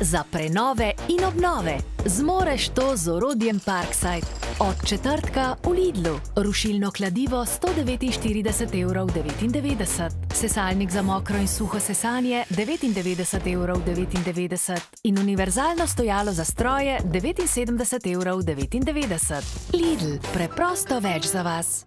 za prenove in obnove. Zmoreš to z orodjem Parkside. Od četrtka v Lidlu. Rušilno kladivo 149,99 evrov. Sesalnik za mokro in suho sesanje 99,99 evrov. In univerzalno stojalo za stroje 79,99 evrov. Lidl, preprosto več za vas.